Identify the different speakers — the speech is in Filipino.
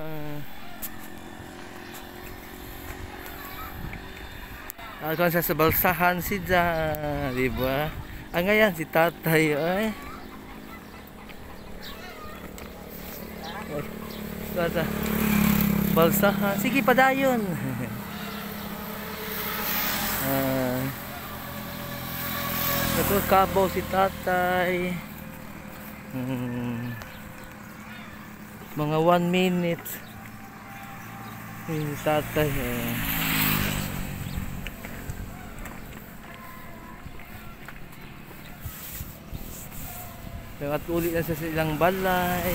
Speaker 1: Ah. Ako sa sabalsahan si Ja, di ba? Ang ngayon si tatay ay. Tata. Balsahan. Sige padayon. ah. Ito kabaw si tatay. Hmm. Mga one minute. Si tatay. Eh. At uli na sa silang balay.